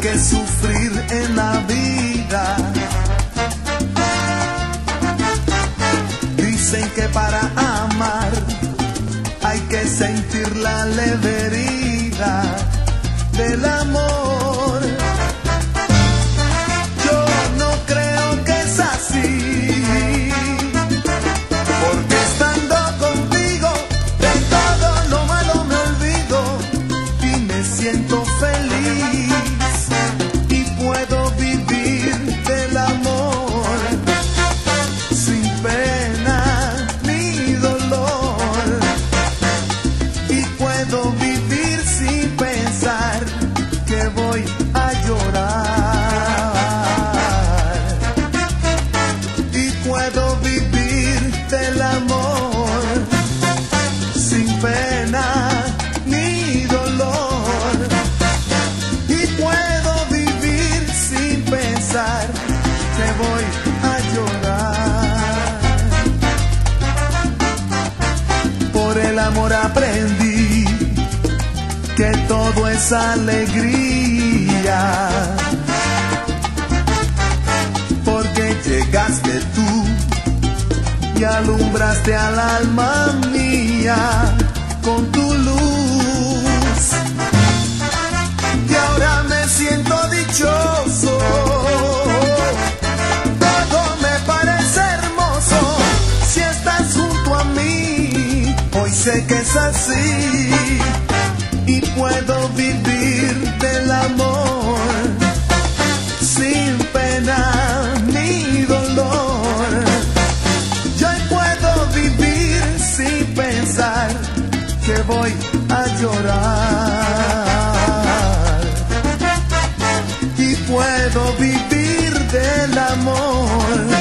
que sufrir en la vida. Dicen que para amar hay que sentir la levería del amor. Yo no creo que es así. Porque es alegría porque llegaste tú y alumbraste al alma mía con tu luz. Y ahora me siento dichoso. Todo me parece hermoso si estás junto a mí. Hoy sé que es así puedo vivir del amor sin pena ni dolor. Yo puedo vivir sin pensar que voy a llorar. Y puedo vivir del amor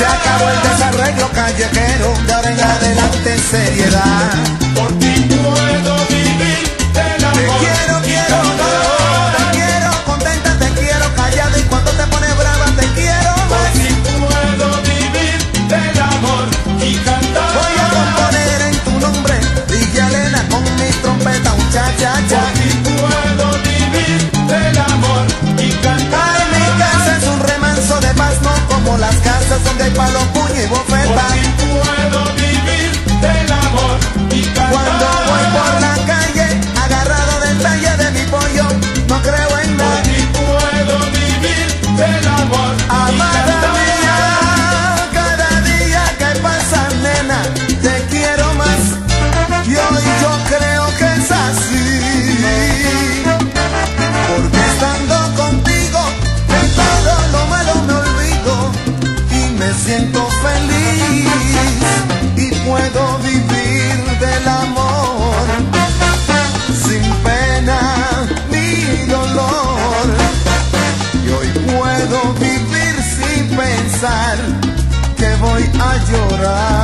Se acabó el desarreglo callejero, de ahora en adelante seriedad. a llorar.